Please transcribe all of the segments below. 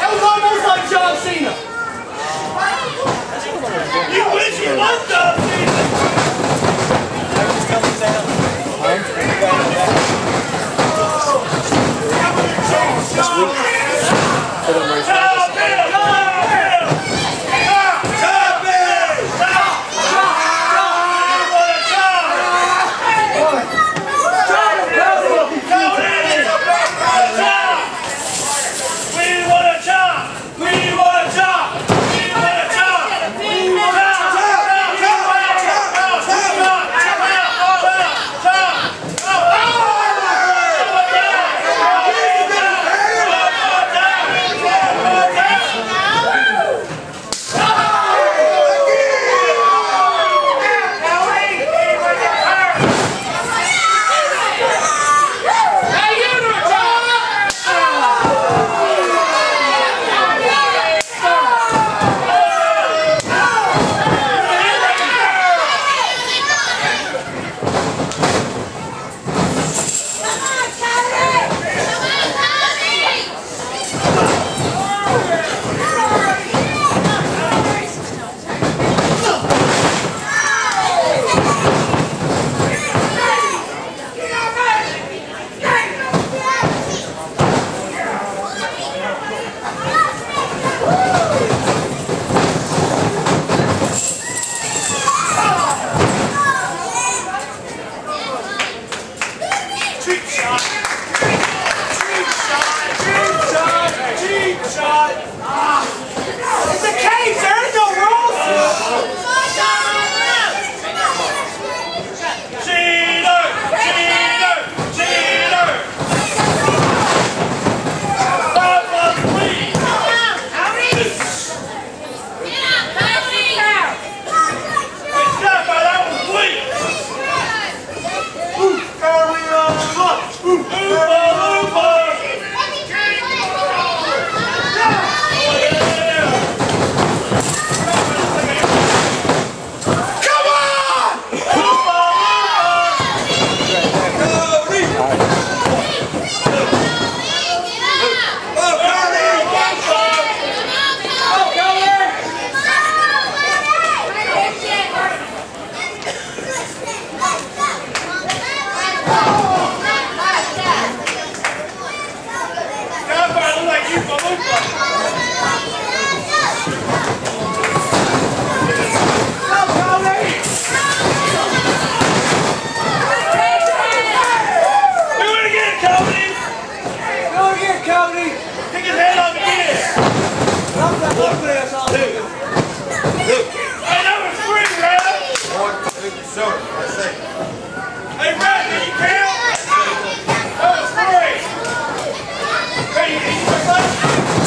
É o nome, é o John Cena.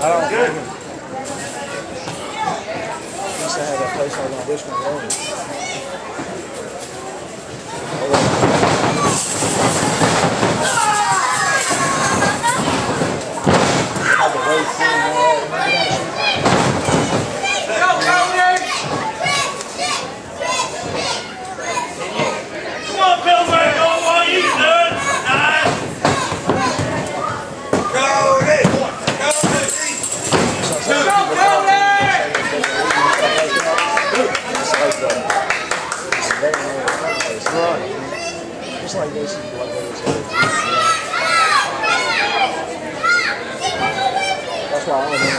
I don't Good. Used to have place on Richmond Road. Had the race scene and all that. Go, Cody! Come on, Pillsbury, go on, you can do it. Nice. Cody! Go, Cody! It's like the It's right. Just like this is what they was That's why I don't know.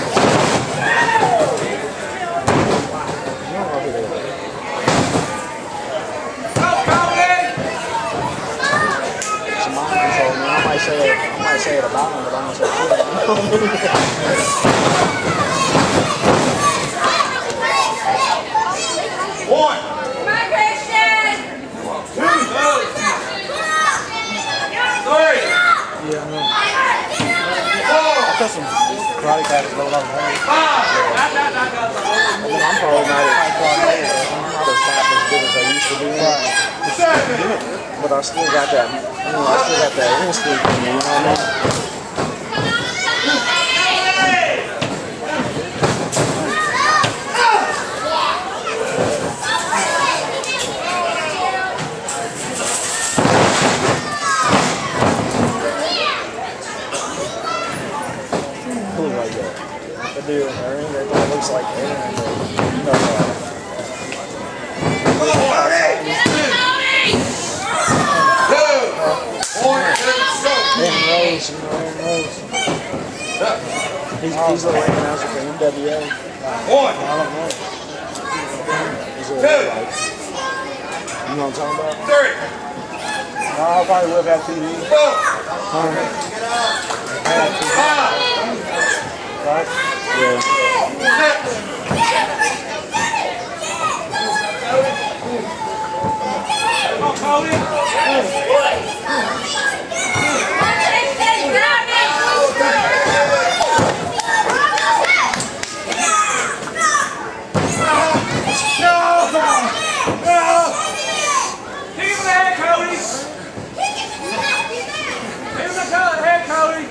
You don't know who they are. Go, Cody! It's a mind control, man. I might say it, I might say it about them, but I'm gonna say it. One, My Christian! three, Yeah, I know. four, I got some karate classes going on. I five, mean, I'm probably not as good as I used to be. But I still got that, you know, I still got that instinct you know what I mean? Like. The dude that looks like Aaron, you know, uh, Aaron Rose, know, Aaron Rose. He's, he's the announcer for NWA. one, I don't know. He's a, Two. like, you know what I'm talking about? three, I probably would have TV. four, Um, five? Yeah. six, Go, Cody! No! No! Keep him the head, Cody! Keep him the head, Cody!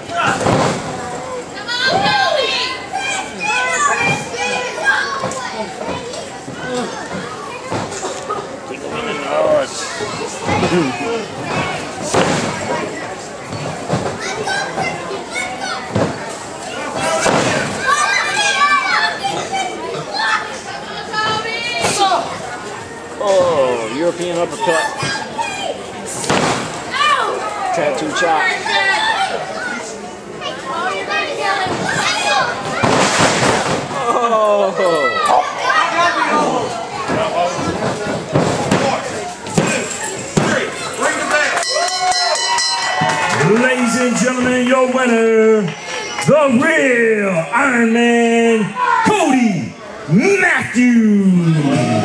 Oh, European uppercut. Tattoo chop. the. Ladies and gentlemen, your winner, the real Iron Man, Cody Mathews.